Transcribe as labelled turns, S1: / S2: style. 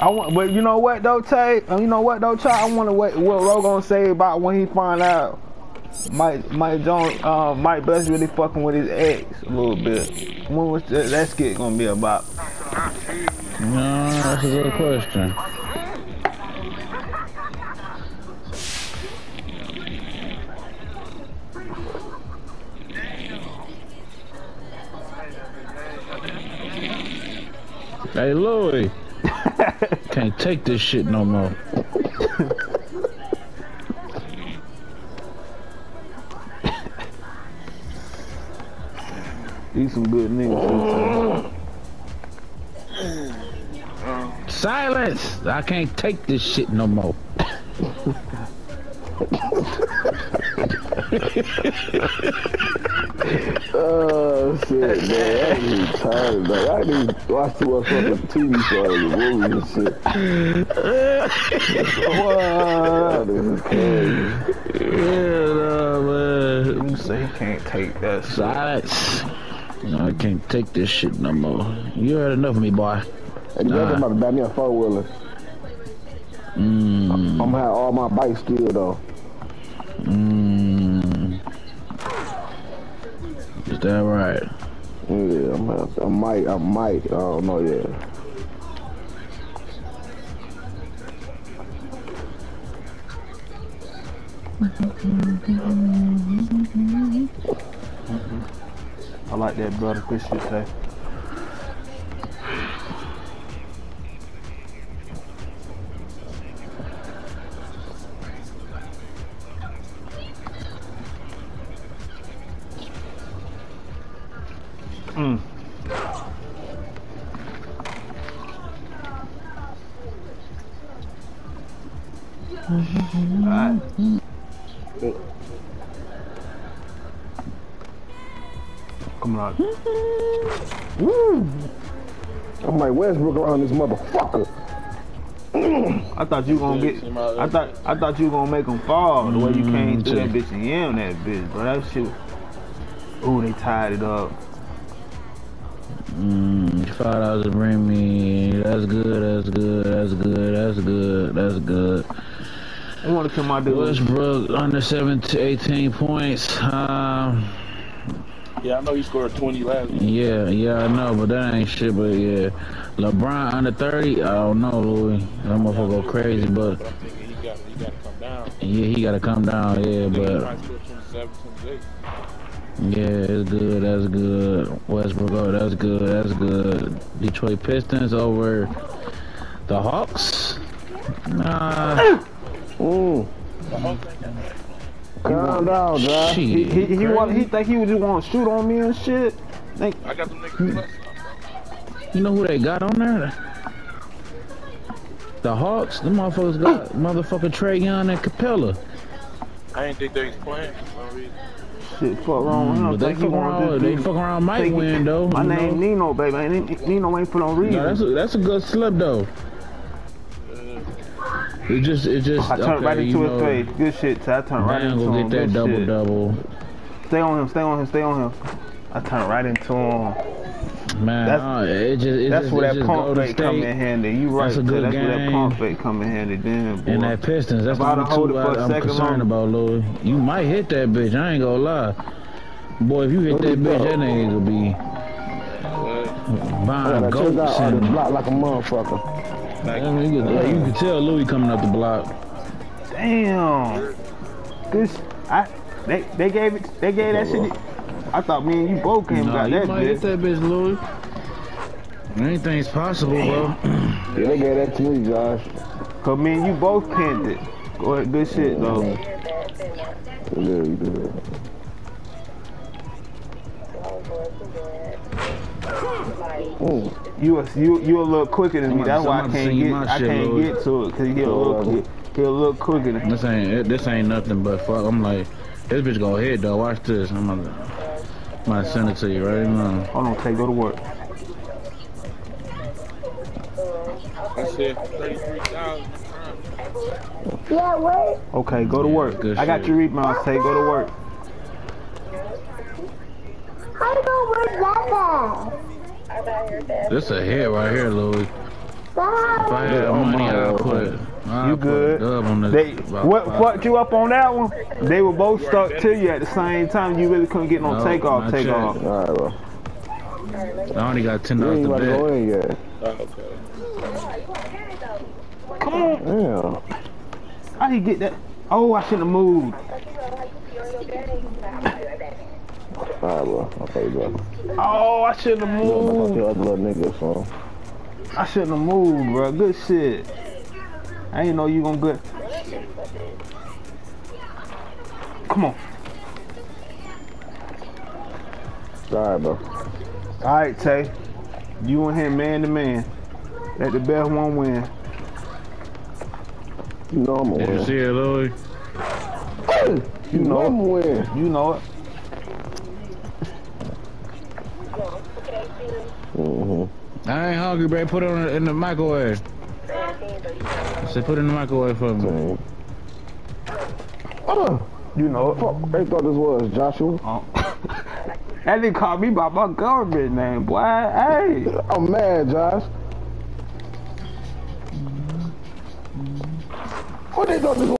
S1: I want, but you know what though, Tay? Uh, you know what though, Tay? I wait. What Ro gonna say about when he find out Mike Mike Jones, uh, Mike Best really fucking with his ex a little bit. When was that, that skit gonna be about?
S2: No, that's a good question. Hey, Louie. Can't take this shit no more.
S1: These some good niggas.
S2: Silence! I can't take this shit no more.
S3: Uh, Oh shit, man. I need tired, man. I need to watch too much fucking TV shows and movies and shit. wow, this is crazy.
S2: Yeah, no, man.
S1: You say he can't take that shit.
S2: Silence. No, I can't take this shit no more. You heard enough of me, boy.
S3: And you
S2: Nah.
S3: about to buy me a four wheeler.
S2: Mmm.
S3: I'm gonna have all my bikes still though.
S2: Mmm. Is that right?
S3: Yeah, I'm gonna, I might, I might, I don't know yet.
S1: I like that brother fish shit, Alright. Come on.
S3: I'm like Westbrook around this motherfucker.
S1: I thought you gonna get. I thought I thought you gonna make him fall the way you came through that
S2: Mm,
S1: bitch and yam that bitch, but that shit. Ooh, they tied it up.
S2: Mmm. Five dollars to bring me. That's good. That's good. That's good. That's good. That's good.
S1: They want to come out there.
S2: Westbrook under 17, 18 points. Um,
S4: Yeah, I know he scored 20 last week.
S2: yeah, yeah, I know, but that ain't shit. But yeah, LeBron under 30. I don't know, Louis. That motherfucker go crazy, but
S4: But I'm thinking he got he to come down.
S2: yeah, he gotta come down. Yeah,
S4: I think he
S2: but
S4: 27, 28.
S2: yeah, it's good. That's good. Westbrook, oh, that's good. That's good. Detroit Pistons over the Hawks. Nah,
S3: Mm. Calm down, Josh.
S1: He
S2: shit.
S1: he he, want, he think he was just want to shoot on me and shit. Think
S4: I got them niggas.
S2: You know who they got on there? The Hawks. The motherfuckers got motherfucking Trae Young and Capela.
S4: I ain't think they was playing for some reason.
S1: shit, fuck wrong with him.
S2: They fuck
S1: want
S2: around.
S1: to
S2: They fuck around. Might
S1: think he-
S2: win though.
S1: My
S2: you
S1: name
S2: know?
S1: Nino, baby. Ain't Nino ain't for no reason.
S2: No, that's a, that's a good slip though. It just it just
S1: I turned
S2: okay,
S1: right into his
S2: know,
S1: face. Good shit. Ty. I turned right
S2: Damn,
S1: into
S2: go
S1: him.
S2: get that
S1: Good
S2: double
S1: shit.
S2: double.
S1: Stay on him. Stay on him. Stay on him. I turned right into him.
S2: Man,
S1: That's-
S2: uh, it just it
S1: That's
S2: just,
S1: where
S2: it
S1: that
S2: just
S1: pump fake come in handy. You right.
S2: That's a
S1: That's,
S2: good
S1: that's where that pump fake come in handy. Then, boy.
S2: and that Pistons. That's
S1: If I'd
S2: the
S1: have hold
S2: only
S1: it
S2: two
S1: for a
S2: I, I'm
S1: second
S2: concerned about, Louis. You might hit that bitch. I ain't gonna lie. Boy, if you hit that bitch, that nigga gonna be
S3: I
S2: buying
S3: gotta check
S2: goats
S3: out on
S2: and
S3: this block like a motherfucker.
S2: I mean, you, can, you can tell Louis coming up the block.
S1: Damn. This I they they gave it they gave that shit. I thought me and you both came
S2: No,
S1: got
S2: you
S1: that
S2: might hit
S1: bitch.
S2: that bitch, Louis. Anything's possible, bro.
S3: Yeah, they gave that to me, Josh.
S1: Cause me and you both pinned it. Go ahead, good shit though.
S3: Yeah, you did.
S1: You a, you you a little quicker than me. That's why I can't get I
S2: shit,
S1: can't
S2: Louis.
S1: get to it. Cause he a little quick. He a little quicker than.
S2: This ain't this ain't nothing but fuck. I'm like, this bitch go ahead though. Watch this. I'm gonna, I'm gonna send it to you right now.
S1: Hold on, Tay, go to work.
S4: I said 33,000.
S5: Yeah, what?
S1: Okay, go to
S2: Yeah,
S1: work.
S2: good
S1: I got
S2: shit.
S1: your rebound, Tay. Go to work.
S5: How do I work that fast?
S2: This a hit right here, Louis. If I had
S3: Yeah,
S2: money, I'd
S3: God.
S2: put. I'd
S1: You good.
S2: dub on this.
S1: They what
S2: five.
S1: fucked you up on that one? They were both stuck to you at the same time. You really couldn't get no,
S2: No,
S1: takeoff, takeoff.
S3: Alright, bro.
S2: I only got ten
S3: You
S2: dollars
S3: ain't
S2: to
S3: about to go
S2: bet.
S3: in yet.
S4: Oh, okay.
S1: Come on.
S3: Damn.
S1: How you get that? Oh, I shouldn't have moved.
S3: Alright, bro. Okay, bro.
S1: Oh, I shouldn't have
S3: You know, fuck
S1: moved.
S3: your other little nigga, so.
S1: I shouldn't have moved, bro. Good shit. I ain't know you gonna good. Come on.
S3: Alright, bro.
S1: All right, Tay. You and him man to man. Let the best one win.
S3: You know I'm
S2: Did
S3: gonna
S2: you see it, Louis?
S3: You know I'm gonna win.
S1: You know it.
S2: I ain't hungry, bro. Put it on, in the microwave. Say put it in the microwave for me.
S3: Dang. Oh,
S1: You know it.
S3: fuck. They thought this was Joshua.
S1: Oh. that nigga called me by my government name, boy. Hey.
S3: I'm mad, Josh. What they thought this